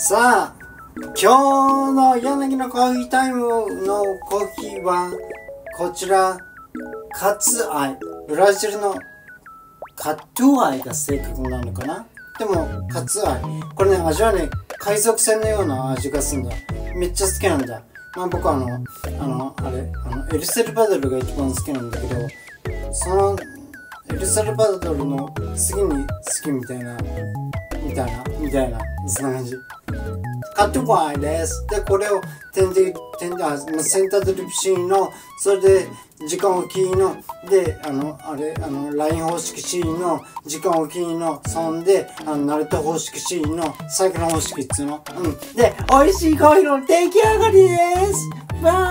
さあ、今日の柳のコーヒータイムのコーヒーは、こちら、カツアイ。ブラジルのカトゥアイが正確なのかな？でも、カツアイ。これね、味はね、海賊船のような味がするんだ。めっちゃ好きなんだ。まあ僕はあの、あの、あれ、あの、エルセルバドルが一番好きなんだけど、その、エルサルバドルの次に好きみたいな、みたいな、みたいな、そんな感じ。カットバイです。で、これを点で、点で、あセンタードリップシーンの、それで、時間置きの、で、あの、あれ、あの、ライン方式シーンの、時間置きの、そんで、あの、ナルト方式シーンの、サイクロン方式っつうの？うん。で、美味しいコーヒーの出来上がりですバイ